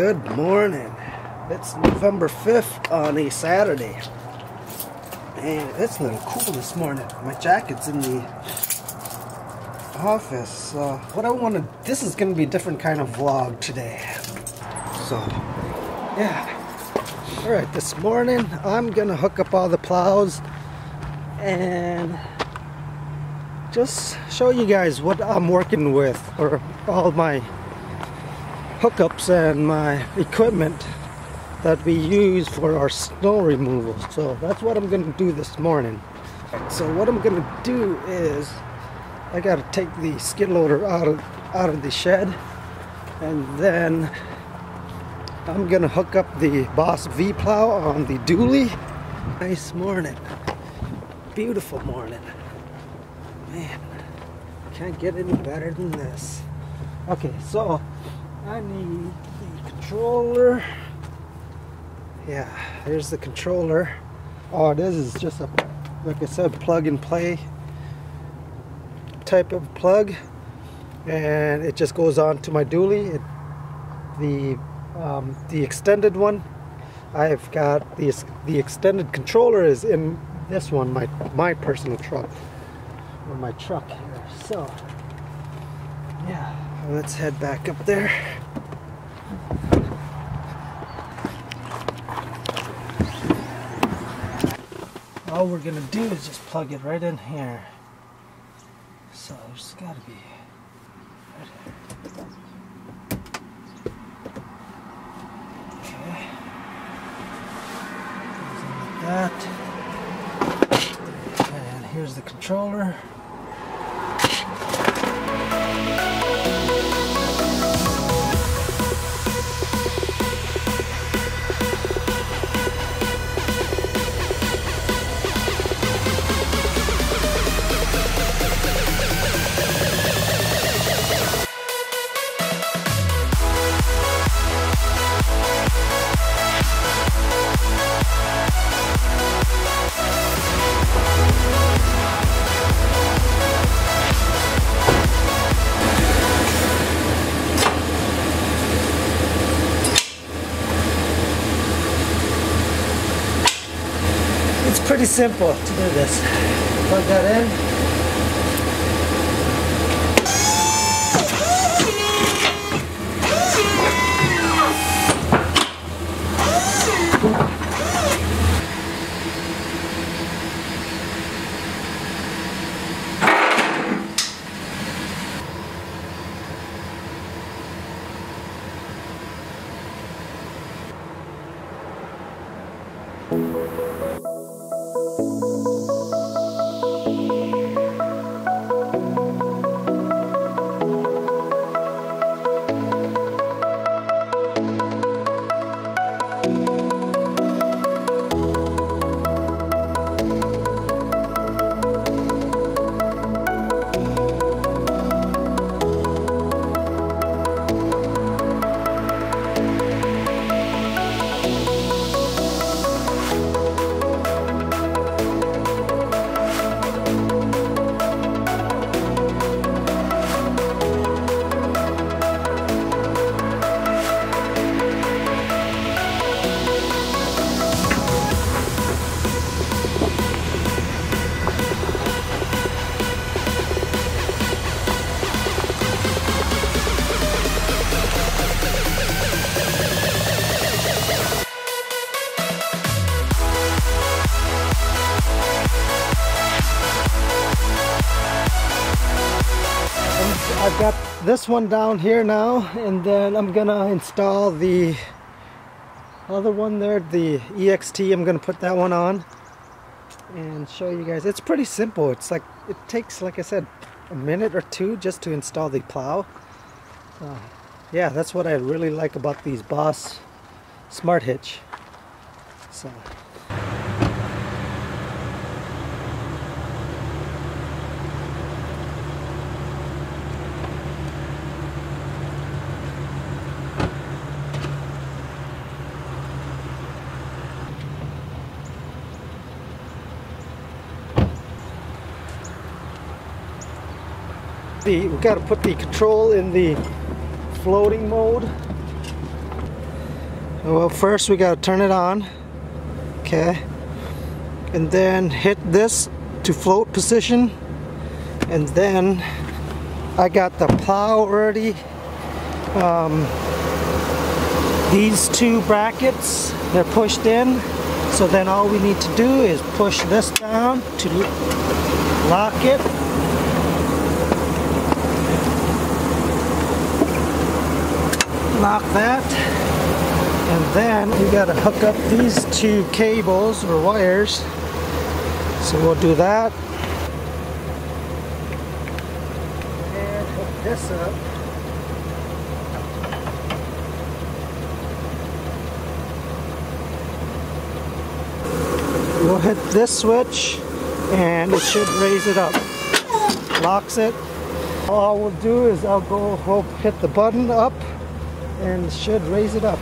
Good morning. It's November 5th on a Saturday. And it's a little cool this morning. My jacket's in the office. Uh, what I want to, this is going to be a different kind of vlog today. So, yeah. Alright, this morning I'm going to hook up all the plows and just show you guys what I'm working with or all my hookups and my equipment that we use for our snow removal. So that's what I'm going to do this morning. So what I'm going to do is I got to take the skid loader out of out of the shed and then I'm going to hook up the Boss V plow on the dually. Nice morning. Beautiful morning. Man, can't get any better than this. Okay, so I need the controller. Yeah, here's the controller. Oh, this is just a, like I said, plug and play type of plug. And it just goes on to my dually. It, the um, the extended one, I've got the the extended controller is in this one, my my personal truck, or my truck here. So yeah. Let's head back up there. All we're gonna do is just plug it right in here. So there's gotta be right here. Okay. Like that. And here's the controller. Simple to do this. Plug that in. Got this one down here now and then I'm gonna install the other one there the EXT I'm gonna put that one on and show you guys. It's pretty simple. It's like it takes like I said a minute or two just to install the plow. Uh, yeah that's what I really like about these Boss Smart Hitch. So the we got to put the control in the floating mode Well, first we gotta turn it on. Okay. And then hit this to float position. And then I got the plow already. Um, these two brackets, they're pushed in. So then all we need to do is push this down to lock it. Lock that. And then you gotta hook up these two cables or wires. So we'll do that. And hook this up. We'll hit this switch and it should raise it up. Locks it. All we'll do is I'll go hit the button up and should raise it up.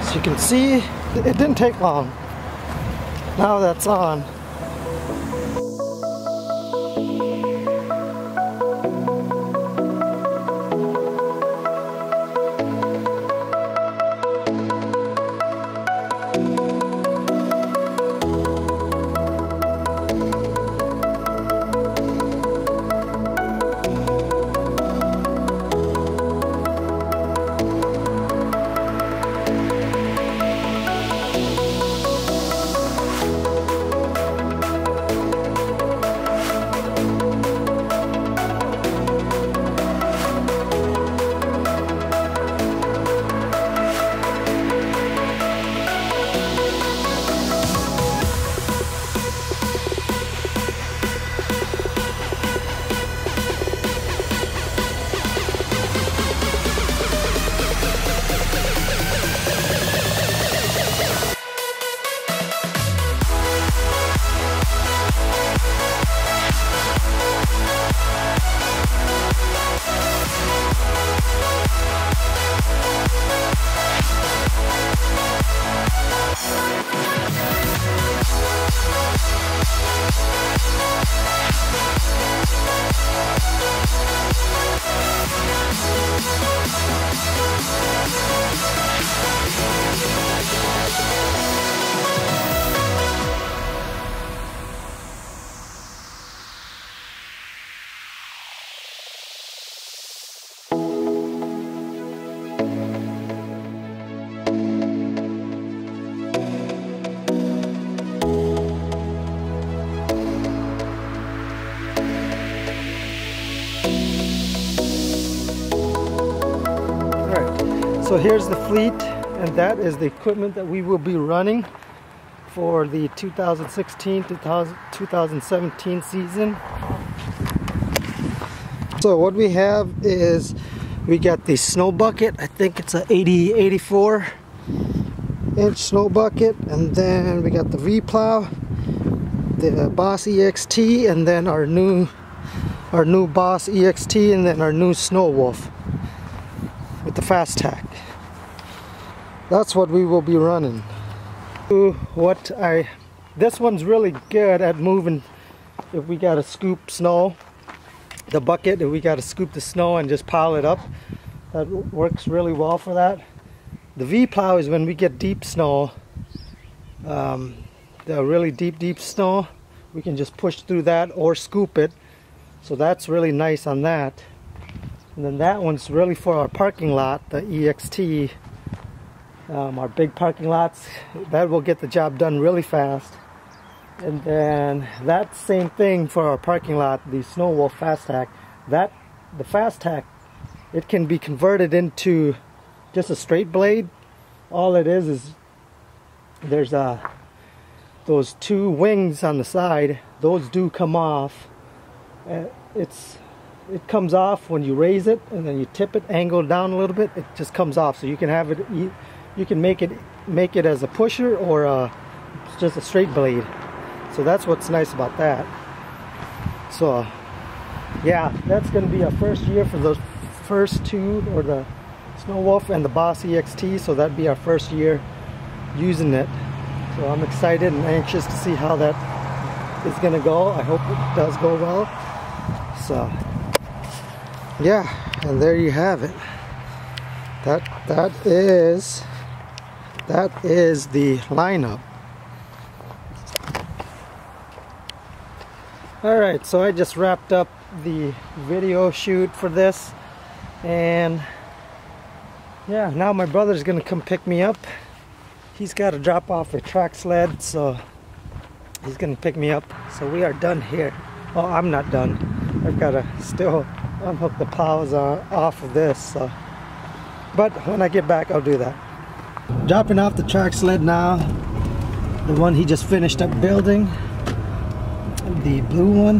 As you can see, it didn't take long. Now that's on. So here's the fleet and that is the equipment that we will be running for the 2016 2017 season. So what we have is we got the snow bucket. I think it's a 80 84 inch snow bucket and then we got the V plow, the Boss EXT and then our new our new Boss EXT and then our new Snow Wolf with the fast tach. That's what we will be running. What I, this one's really good at moving if we gotta scoop snow, the bucket, if we gotta scoop the snow and just pile it up. That works really well for that. The V-plow is when we get deep snow, um, the really deep, deep snow, we can just push through that or scoop it. So that's really nice on that. And then that one's really for our parking lot, the EXT, um, our big parking lots. That will get the job done really fast. And then that same thing for our parking lot, the Snow Wolf Fast Tach. That, the Fast Tach, it can be converted into just a straight blade. All it is is there's a, uh, those two wings on the side, those do come off. Uh, it's it comes off when you raise it and then you tip it angle down a little bit it just comes off so you can have it you, can make it make it as a pusher or a, just a straight blade. So that's what's nice about that. So yeah that's going to be our first year for the first two or the Snow Wolf and the Boss EXT so that'd be our first year using it. So I'm excited and anxious to see how that is going to go. I hope it does go well. So yeah, and there you have it. That that is that is the lineup. Alright, so I just wrapped up the video shoot for this and yeah, now my brother's gonna come pick me up. He's got to drop off a track sled, so he's gonna pick me up. So we are done here. Well, I'm not done. I've got to still unhook the plows off of this. So. But when I get back, I'll do that. Dropping off the track sled now. The one he just finished up building. The blue one.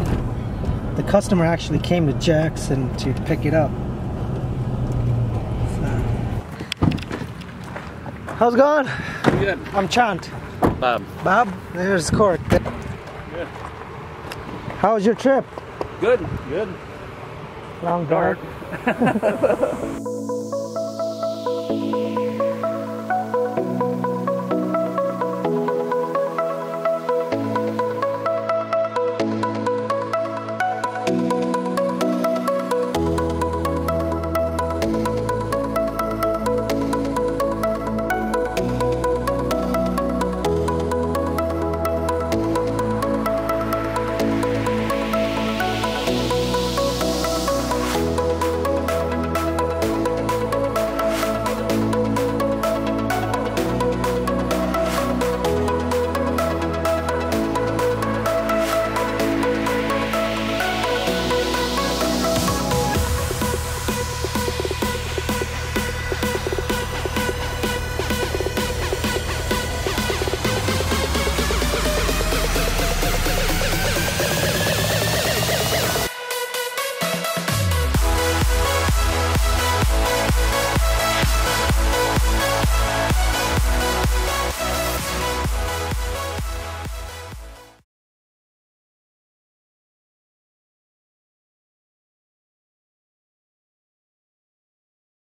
The customer actually came to Jackson to pick it up. How's it going? Good. I'm Chant. Bob. Bob, there's Cork. Good. How was your trip? Good. Good. Long dark.